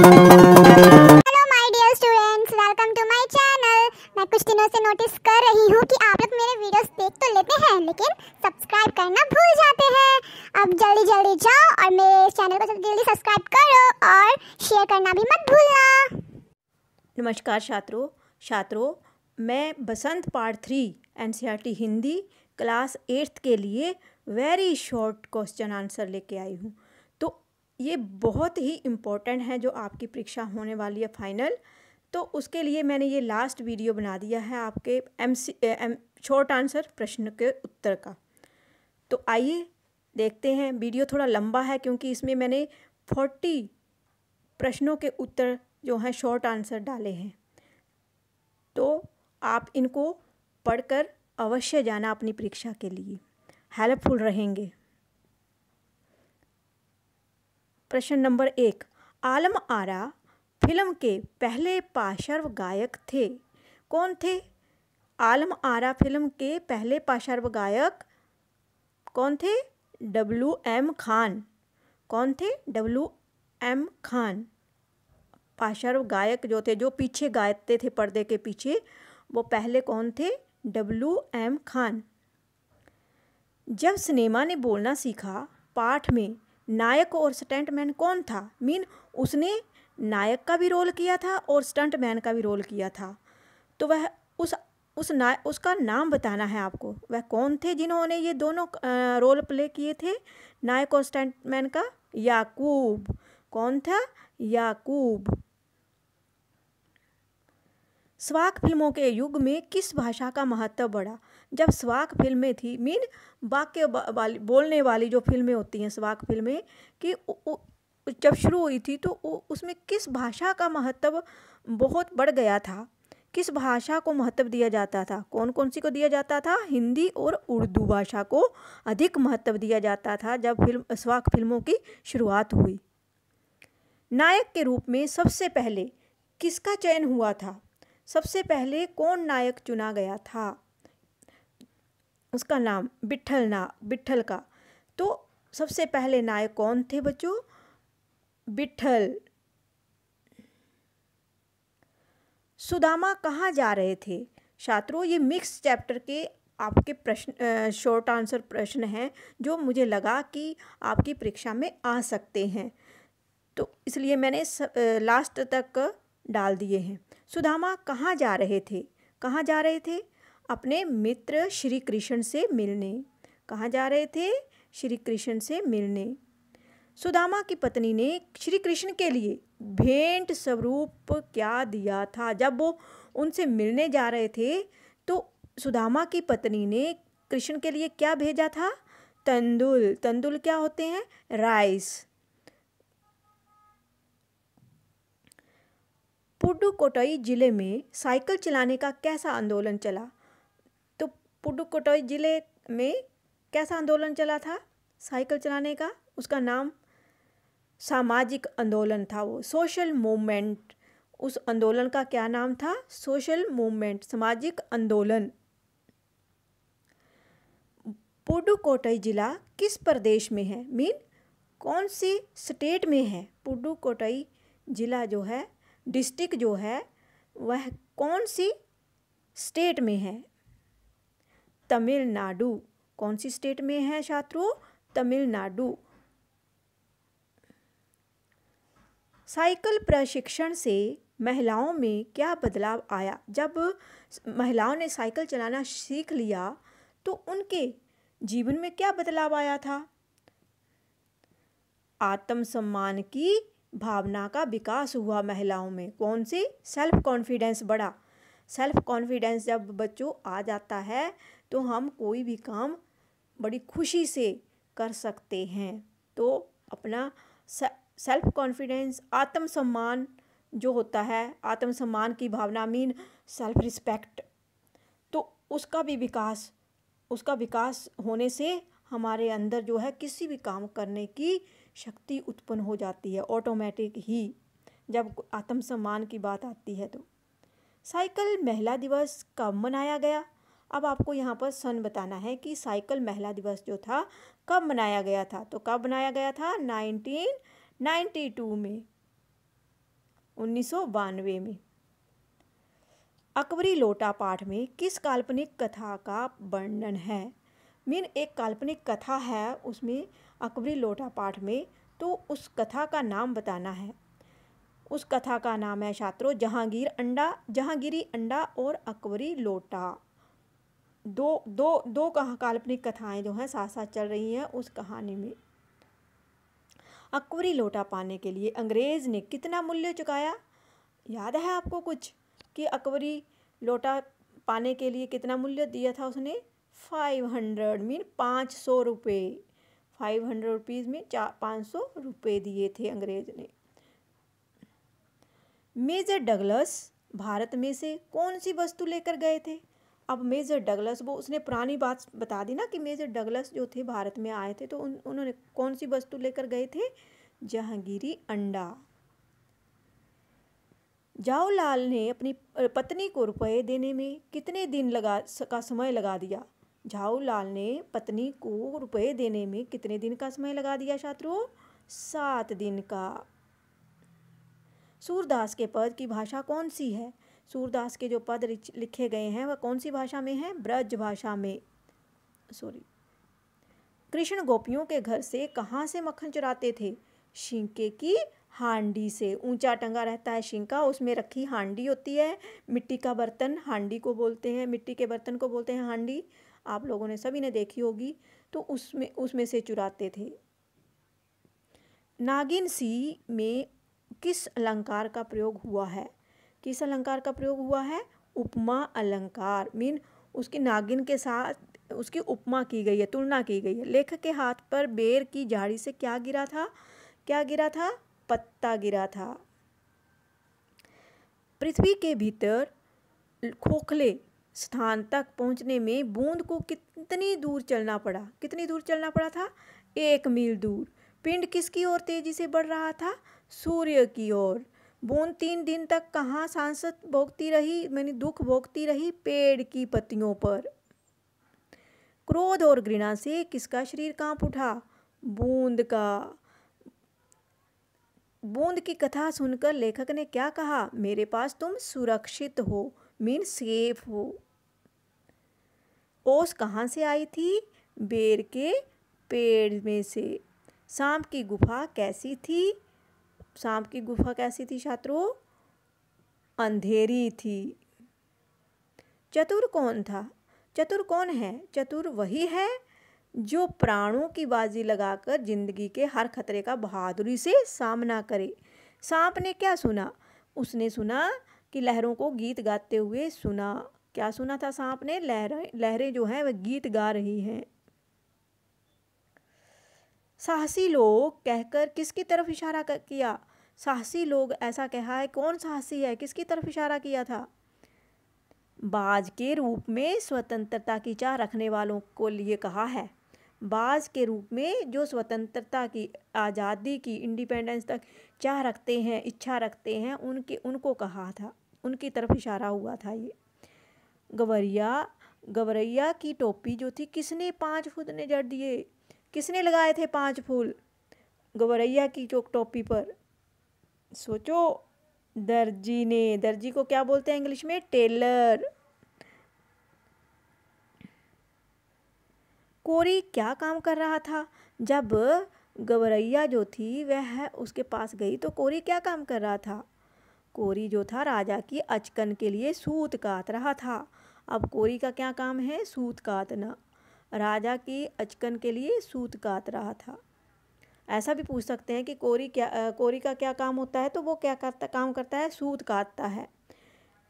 Hello my dear students welcome to my channel मैं कुछ दिनों से नोटिस कर रही हूँ कि आप लोग मेरे वीडियोस देख तो लेते हैं, लेकिन सब्सक्राइब करना भूल जाते हैं। अब जल्दी जल्दी जाओ और मेरे चैनल को जल्दी सब्सक्राइब करो और शेयर करना भी मत भूलना। नमस्कार छात्रों छात्रों, मैं Basant part three in Hindi class eighth के लिए वेरी शॉर्ट क्वेश्चन आंसर लेके आई हूँ। ये बहुत ही इम्पोर्टेंट है जो आपकी परीक्षा होने वाली है फाइनल तो उसके लिए मैंने ये लास्ट वीडियो बना दिया है आपके M C M short answer प्रश्न के उत्तर का. तो आइए देखते हैं वीडियो थोड़ा लंबा है क्योंकि इसमें मैंने फोर्टी प्रश्नों के उत्तर जो हैं शॉर्ट आंसर डाले हैं. तो आप इनको पढ़कर अवश्य जाना अपनी परीक्षा के लिए. हेल्पफुल रहेंगे. प्रश्न नंबर एक, आलम आरा फ़िल्म के पहले पार्श्व गायक थे। कौन थे? आलम आरा फ़िल्म के पहले पार्श्व गायक कौन थे? W M Khan. कौन थे? W M Khan. पार्श्व गायक जो थे, जो पीछे गायते थे पर्दे के पीछे, वो पहले कौन थे? W M Khan. जब सिनेमा ने बोलना सीखा पाठ में नायक और स्टंटमैन कौन था? मीन, उसने नायक का भी रोल किया था और स्टंटमैन का भी रोल किया था। तो वह उस उस ना, उसका नाम बताना है आपको। वह कौन थे जिन्होंने ये दोनों रोल प्ले किए थे? नायक और स्टंटमैन का? याकूब। कौन था? याकूब। स्वाक फ़िल्मों के युग में किस भाषा का महत्व बढ़ा? जब स्वाक फ़िल्में थी, मीन वाक्य वाली, बोलने वाली जो फ़िल्में होती हैं स्वाक फ़िल्में, कि जब शुरू हुई थी तो उसमें किस भाषा का महत्व बहुत बढ़ गया था? किस भाषा को महत्व दिया जाता था? कौन कौन सी को दिया जाता था? हिंदी और उर्दू भाषा को अधिक महत्व दिया जाता था जब फ़िल्म, स्वाक फ़िल्मों की शुरुआत हुई। नायक के रूप में सबसे पहले किसका चयन हुआ था? सबसे पहले कौन नायक चुना गया था? उसका नाम बिठल ना बिट्ठल का। तो सबसे पहले नायक कौन थे बच्चों? बिठल सुदामा कहाँ जा रहे थे? छात्रों ये मिक्स चैप्टर के आपके प्रश्न शॉर्ट आंसर प्रश्न हैं जो मुझे लगा कि आपकी परीक्षा में आ सकते हैं। तो इसलिए मैंने स, लास्ट तक डाल दिए हैं। सुदामा कहाँ जा रहे थे? कहाँ जा रहे थे? अपने मित्र श्री कृष्ण से मिलने। कहाँ जा रहे थे? श्री कृष्ण से मिलने। सुदामा की पत्नी ने श्री कृष्ण के लिए भेंट स्वरूप क्या दिया था? जब वो उनसे मिलने जा रहे थे तो सुदामा की पत्नी ने कृष्ण के लिए क्या भेजा था? तंदुल। तंदुल क्या होते हैं? राइस। पुडुकोटई ज़िले में साइकिल चलाने का कैसा आंदोलन चला? पुडुकोटई ज़िले में कैसा आंदोलन चला था? साइकिल चलाने का उसका नाम सामाजिक आंदोलन था वो, सोशल मूवमेंट। उस आंदोलन का क्या नाम था? सोशल मूवमेंट, सामाजिक आंदोलन। पुडुकोटई ज़िला किस प्रदेश में है? मीन कौन सी स्टेट में है? पुडुकोटई ज़िला जो है, डिस्ट्रिक्ट जो है, वह कौन सी स्टेट में है? तमिलनाडु। कौन सी स्टेट में है छात्रों? तमिलनाडु। साइकिल प्रशिक्षण से महिलाओं में क्या बदलाव आया? जब महिलाओं ने साइकिल चलाना सीख लिया तो उनके जीवन में क्या बदलाव आया था? आत्मसम्मान की भावना का विकास हुआ महिलाओं में। कौन सी सेल्फ कॉन्फिडेंस बढ़ा? सेल्फ कॉन्फिडेंस जब बच्चों आ जाता है तो हम कोई भी काम बड़ी खुशी से कर सकते हैं। तो अपना सेल्फ कॉन्फिडेंस आत्मसम्मान जो होता है, आत्मसम्मान की भावना मीन सेल्फ रिस्पेक्ट तो उसका भी विकास, उसका विकास होने से हमारे अंदर जो है किसी भी काम करने की शक्ति उत्पन्न हो जाती है ऑटोमेटिक ही। जब आत्मसम्मान की बात आती है तो। साइकिल महिला दिवस कब मनाया गया? अब आपको यहाँ पर सन बताना है कि साइकिल महिला दिवस जो था, कब मनाया गया था? तो कब मनाया गया था? नाइनटीन नाइन्टी टू में, उन्नीस सौ बानवे में। अकबरी लोटा पाठ में किस काल्पनिक कथा का वर्णन है? मीन एक काल्पनिक कथा है, उसमें अकबरी लोटा पाठ में तो उस कथा का नाम बताना है। उस कथा का नाम है छात्रों जहांगीर अंडा, जहांगीरी अंडा और अकबरी लोटा। दो दो दो कहा, काल्पनिक कथाएँ जो हैं साथ साथ चल रही हैं उस कहानी में। अकबरी लोटा पाने के लिए अंग्रेज़ ने कितना मूल्य चुकाया? याद है आपको कुछ कि अकबरी लोटा पाने के लिए कितना मूल्य दिया था उसने? फाइव हंड्रेड मीन पाँच सौ रुपये फाइव हंड्रेड रुपीज़ में चार पाँच सौ रुपये दिए थे अंग्रेज़ ने। मेजर डगलस भारत में से कौन सी वस्तु लेकर गए थे? अब मेजर डगलस, वो उसने पुरानी बात बता दी ना कि मेजर डगलस जो थे भारत में आए थे तो उन, उन्होंने कौन सी वस्तु लेकर गए थे? जहांगीरी अंडा। जाओलाल ने अपनी पत्नी को रुपए देने में कितने दिन लगा का समय लगा दिया? झाऊलाल ने पत्नी को रुपए देने में कितने दिन का समय लगा दिया छात्रों सात दिन का। सूरदास के पद की भाषा कौन सी है? सूरदास के जो पद लिखे गए हैं, वह कौन सी भाषा में है? ब्रज भाषा में। सॉरी। कृष्ण गोपियों के घर से कहाँ से मक्खन चुराते थे? शिंके की हांडी से। ऊँचा टंगा रहता है शिंका, उसमें रखी हांडी होती है। मिट्टी का बर्तन, हांडी को बोलते हैं, मिट्टी के बर्तन को बोलते हैं हांडी। आप लोगों ने सभी ने देखी होगी तो उसमें उसमें से चुराते थे। नागिन सी में किस अलंकार का प्रयोग हुआ है? किस अलंकार का प्रयोग हुआ है? उपमा अलंकार। मीन उसकी नागिन के साथ उसकी उपमा की गई है, तुलना की गई है। लेखक के हाथ पर बेर की झाड़ी से क्या गिरा था? क्या गिरा था? पत्ता गिरा था। पृथ्वी के भीतर खोखले स्थान तक पहुँचने में बूंद को कितनी दूर चलना पड़ा? कितनी दूर चलना पड़ा था? एक मील दूर। पिंड किसकी ओर तेज़ी से बढ़ रहा था? सूर्य की ओर। बूंद तीन दिन तक कहाँ सांसद भोगती रही? मैंने दुख भोगती रही पेड़ की पत्तियों पर। क्रोध और घृणा से किसका शरीर काँप उठा? बूंद का। बूंद की कथा सुनकर लेखक ने क्या कहा? मेरे पास तुम सुरक्षित हो, मीन सेफ़ हो। ओस कहाँ से आई थी? बेर के पेड़ में से। सांप की गुफा कैसी थी? सांप की गुफा कैसी थी छात्रों? अंधेरी थी। चतुर कौन था? चतुर कौन है? चतुर वही है जो प्राणों की बाजी लगाकर ज़िंदगी के हर खतरे का बहादुरी से सामना करे। सांप ने क्या सुना? उसने सुना कि लहरों को गीत गाते हुए सुना। क्या सुना था सांप ने? लहरें लहरें जो हैं, वह गीत गा रही हैं। साहसी लोग कहकर किसकी तरफ़ इशारा किया? साहसी लोग ऐसा कहा है, कौन साहसी है? किसकी तरफ़ इशारा किया था? बाज के रूप में स्वतंत्रता की चाह रखने वालों को लिए कहा है। बाज के रूप में जो स्वतंत्रता की, आज़ादी की इंडिपेंडेंस तक चाह रखते हैं, इच्छा रखते हैं, उनके, उनको कहा था, उनकी तरफ़ इशारा हुआ था ये। गवरिया, गवरैया की टोपी जो थी, किसने पाँच फूल ने जड़ दिए? किसने लगाए थे पाँच फूल? गवरैया की जो टोपी पर। सोचो, दर्जी ने। दर्जी को क्या बोलते हैं इंग्लिश में? टेलर। कोरी क्या काम कर रहा था? जब गवरैया जो थी, वह उसके पास गई तो कोरी क्या काम कर रहा था? कोरी जो था, राजा की अचकन के लिए सूत काट रहा था। अब कोरी का क्या काम है? सूत काटना। राजा की अचकन के लिए सूत काट रहा था। ऐसा भी पूछ सकते हैं कि कोरी क्या आ, कोरी का क्या काम होता है तो वो क्या करता काम करता है? सूत काटता है।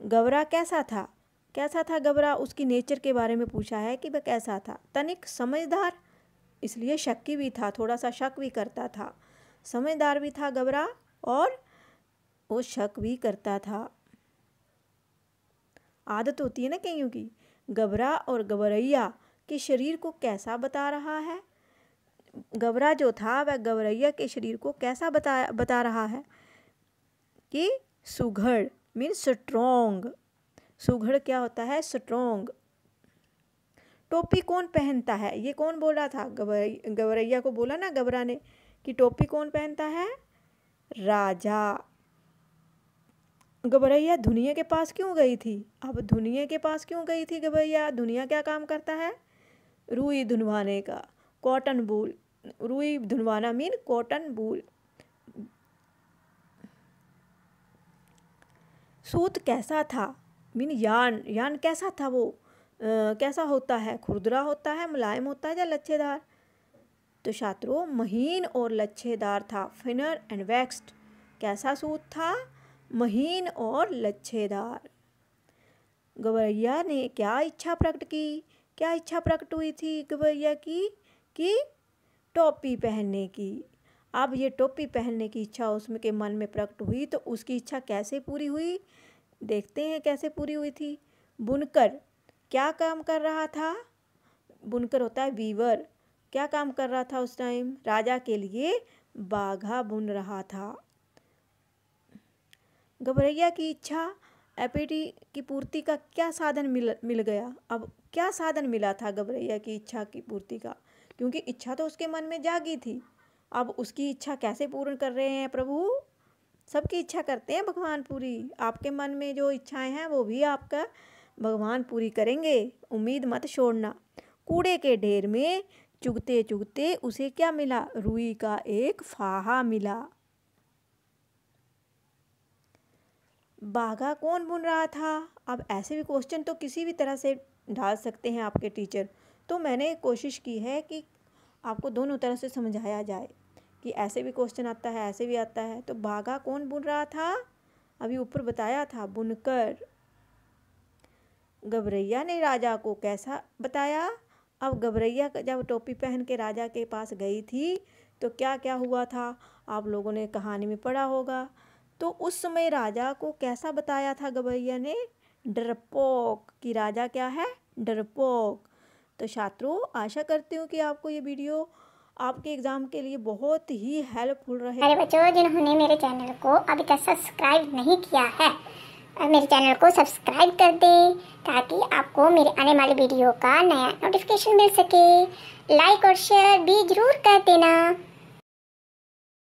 गवरा कैसा था? कैसा था गबरा? उसकी नेचर के बारे में पूछा है कि वह कैसा था। तनिक समझदार इसलिए शक्की भी था थोड़ा सा शक भी करता था। समझदार भी था गबरा और वो शक भी करता था। आदत होती है ना कईयों की? गबरा और गबरैया के शरीर को कैसा बता रहा है? गबरा जो था, वह गबरैया के शरीर को कैसा बता बता रहा है? कि सुघड़ मीन स्ट्रोंग सुघड़ क्या होता है? स्ट्रोंग टोपी कौन पहनता है? ये कौन बोल रहा था? गवरैया को बोला ना गबरा ने, कि टोपी कौन पहनता है? राजा. गबरैया दुनिया के पास क्यों गई थी? अब दुनिया के पास क्यों गई थी गबरैया दुनिया क्या काम करता है? रुई धुनवाने का कॉटन बूल रुई धुनवाना मीन कॉटन बूल। सूत कैसा था? मीन यान यान कैसा था वो? आ, कैसा होता है? खुरदरा होता है मुलायम होता है या लच्छेदार? तो छात्रों महीन और लच्छेदार था फिनर एंड वैक्स्ड कैसा सूत था? महीन और लच्छेदार। गवैया ने क्या इच्छा प्रकट की? क्या इच्छा प्रकट हुई थी गवैया की, कि टोपी पहनने की? अब ये टोपी पहनने की इच्छा उसमें के मन में प्रकट हुई तो उसकी इच्छा कैसे पूरी हुई? देखते हैं कैसे पूरी हुई थी। बुनकर, क्या काम कर रहा था? बुनकर होता है वीवर। क्या काम कर रहा था उस टाइम? राजा के लिए बाघा बुन रहा था। घबरैया की इच्छा एपिटी की पूर्ति का क्या साधन मिल मिल गया? अब क्या साधन मिला था गबरैया की इच्छा की पूर्ति का? क्योंकि इच्छा तो उसके मन में जागी थी। अब उसकी इच्छा कैसे पूर्ण कर रहे हैं प्रभु? सबकी इच्छा करते हैं भगवान पूरी। आपके मन में जो इच्छाएँ हैं वो भी आपका भगवान पूरी करेंगे। उम्मीद मत छोड़ना। कूड़े के ढेर में चुगते चुगते उसे क्या मिला? रुई का एक फाहा मिला। बाघा कौन बुन रहा था? अब ऐसे भी क्वेश्चन तो किसी भी तरह से डाल सकते हैं आपके टीचर तो मैंने कोशिश की है कि आपको दोनों तरह से समझाया जाए कि ऐसे भी क्वेश्चन आता है, ऐसे भी आता है। तो बाघा कौन बुन रहा था? अभी ऊपर बताया था, बुनकर। गबरैया ने राजा को कैसा बताया? अब गबरैया जब टोपी पहन के राजा के पास गई थी तो क्या क्या हुआ था? आप लोगों ने कहानी में पढ़ा होगा। तो उस समय राजा को कैसा बताया था गवैया ने? डरपोक, कि राजा क्या है? डरपोक। तो छात्रों, आशा करती हूँ कि आपको ये वीडियो आपके एग्ज़ाम के लिए बहुत ही हेल्पफुल रहे। अरे बच्चों, जिन्होंने मेरे चैनल को अभी तक सब्सक्राइब नहीं किया है मेरे चैनल को सब्सक्राइब कर दें, ताकि आपको मेरे आने वाले वीडियो का नया नोटिफिकेशन मिल सके। लाइक और शेयर भी ज़रूर कर देना।